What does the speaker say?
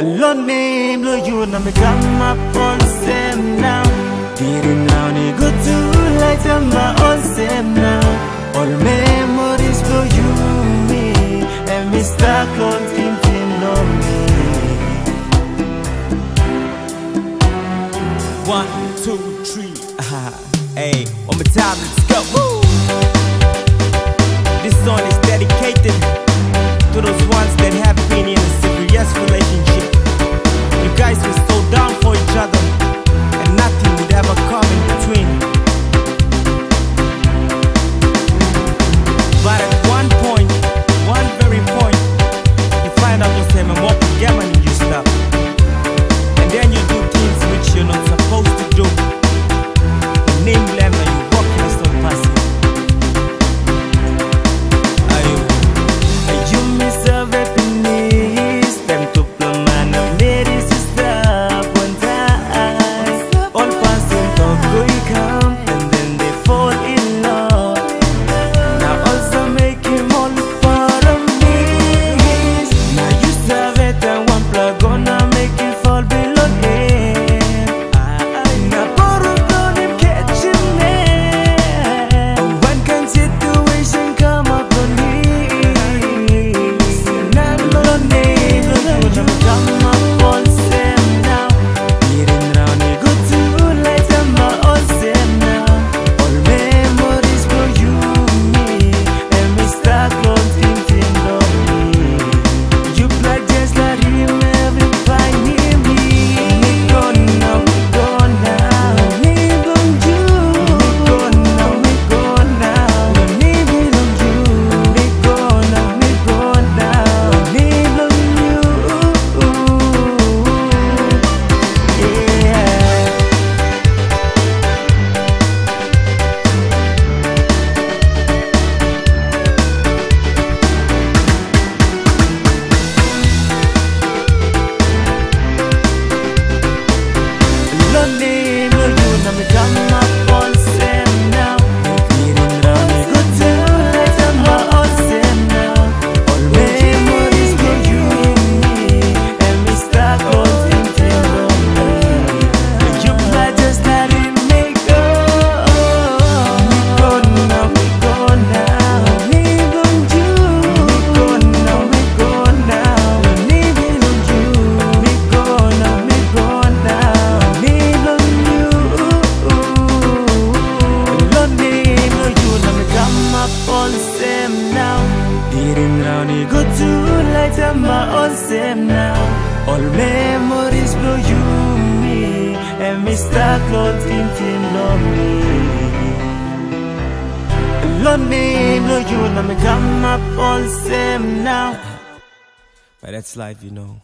Lord name lo you na me gamma on sem now. Didn't now ni go to light on my own sem now. All memories for you me And we stuck on thinking on me. One, two, three, aha, hey, one more time, let's go, Woo! All same now. Dirin raw ni go to light up my all same now. All memories blow you me And we start clothing team lonely Lonely blow you and me come up on same now. But that's life you know.